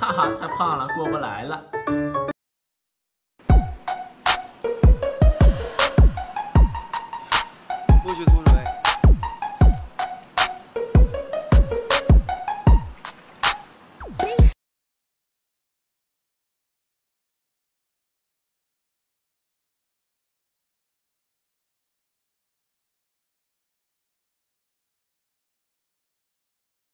哈哈太胖了过不来了。不许吐水